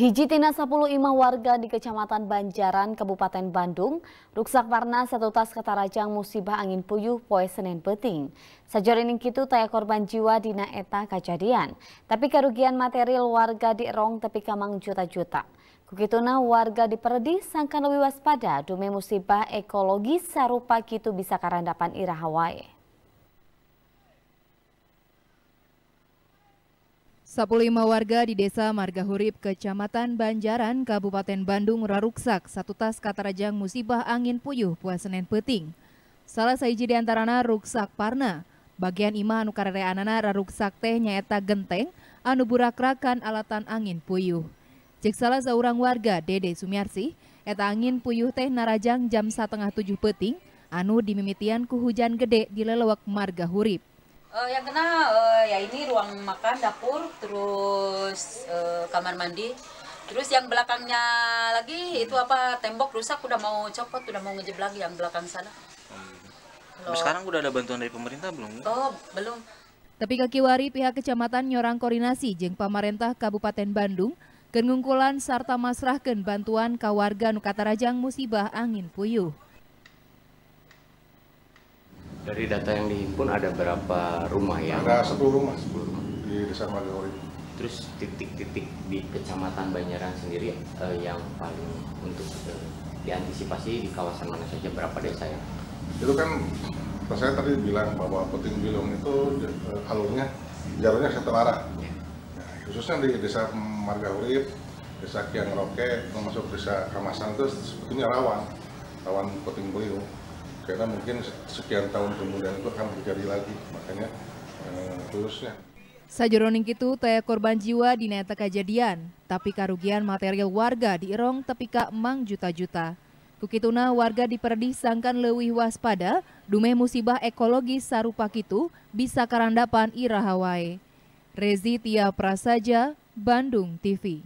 Hiji tina 10 imah warga di Kecamatan Banjaran, Kabupaten Bandung, ruksak warna satu tas katarajang musibah angin puyuh poe Senin peting. Sajorening kitu taya korban jiwa dina eta kejadian, tapi kerugian material warga di erong tepi kamang juta-juta. Kukituna warga di Perdi sangkan lebih waspada dume musibah ekologis sarupa kitu bisa karandapan ira Hawaii. 15 warga di Desa Margahurip, Kecamatan Banjaran, Kabupaten Bandung raruksak satu tas katarajang musibah angin puyuh puas Senin peting. Salah saiji di antarana ruksak parna. Bagian imah anu karereanana raruksak teh nyaeta genteng anu burak-rakan alatan angin puyuh. Cek salah seorang warga Dede Sumiarsi, eta angin puyuh teh narajang jam setengah tujuh peting anu dimimitian ku hujan gede di lelewak Margahurip. Uh, yang kena uh, ya ini ruang makan dapur terus uh, kamar mandi. Terus yang belakangnya lagi itu apa tembok rusak udah mau copot udah mau ngejeb lagi yang belakang sana. Hmm. sekarang udah ada bantuan dari pemerintah belum oh belum. Tapi kaki wari pihak kecamatan nyorang koordinasi jeng pamarentah Kabupaten Bandung kenungkulan serta masrahkan bantuan ke warga Nukatarajang musibah angin puyuh dari data yang dihimpun ada berapa rumah ya? Ada 10 rumah, 10 rumah di Desa Margawari. Terus titik-titik di Kecamatan Banjaran sendiri eh, yang paling untuk eh, diantisipasi di kawasan mana saja berapa desa ya? Itu kan saya tadi bilang bahwa Peting Bilung itu eh, alurnya jalurnya satu arah. Ya. Nah, khususnya di Desa Margawari, Desa Kiang Roke, termasuk Desa Kamasan itu sebetulnya rawan, rawan Peting Bilung karena mungkin sekian tahun kemudian itu akan terjadi lagi makanya eh, khususnya Sajeroning itu taya korban jiwa di neta kejadian, tapi kerugian material warga di Erong tepi ka emang juta-juta. Kukituna warga di Perdi sangkan lewih waspada, dume musibah ekologis sarupa kitu bisa karandapan ira Hawaii. Rezi Tia Prasaja, Bandung TV.